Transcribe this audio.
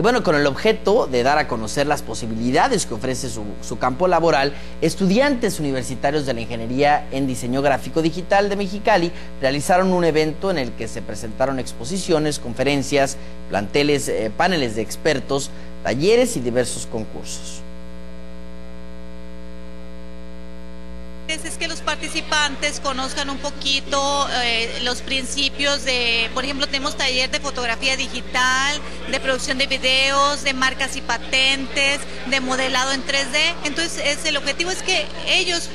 Y bueno, con el objeto de dar a conocer las posibilidades que ofrece su, campo laboral, estudiantes universitarios de la Ingeniería en Diseño Gráfico Digital de Mexicali realizaron un evento en el que se presentaron exposiciones, conferencias, planteles, eh, paneles de expertos, talleres y diversos concursos. Es que los participantes conozcan un poquito eh, los principios de, por ejemplo, tenemos taller de fotografía digital, de producción de videos, de marcas y patentes, de modelado en 3D. Entonces, es, el objetivo es que ellos